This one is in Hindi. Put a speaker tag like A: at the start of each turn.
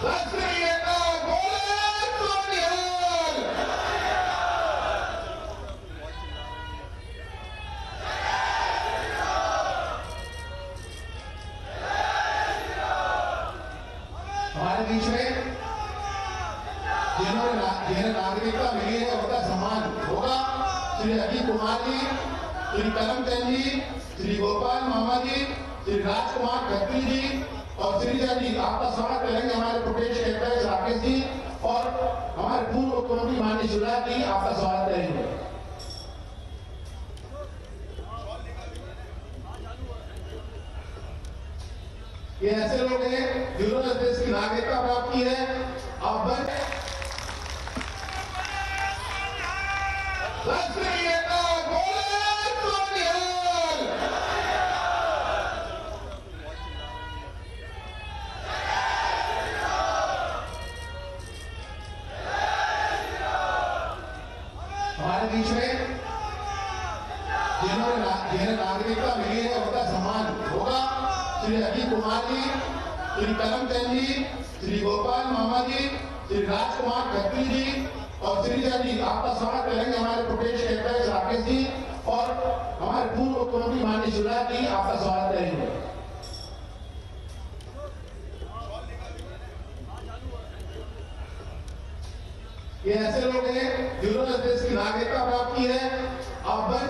A: हमारे बीच में जिन्होंने जिन्हें नागरिकता मिली उनका सम्मान होगा। श्री अजीत कुमार जी, श्री करमचंद जी, श्री गोपाल मामा जी, श्री राजकुमार खत्री जी और श्रीजा जी आपका स्वागत करेंगे, हमारे प्रदेश के अध्यक्ष राकेश जी और हमारे पूर्व मुख्यमंत्री माननीय शिवराज जी, आपका स्वागत करेंगे। ये ऐसे लोग हैं जिन्होंने देश की नागरिकता प्राप्त की है। अब हमारे बीच में जिन्होंने जिन्हें नागरिकता मिली है, उनका सम्मान होगा। श्री अजीत कुमार जी, श्री कलम चंद जी, श्री गोपाल मामा जी, श्री राजकुमार खत्री जी और श्रीजा जी आपका स्वागत करेंगे हमारे प्रदेश के अध्यक्ष राकेश जी और हमारे पूर्व मुख्यमंत्री माननीय शिवराज जी, आपका स्वागत करेंगे ये ऐसे लोग हैं जिन्होंने देश की नागरिकता प्राप्त की है। और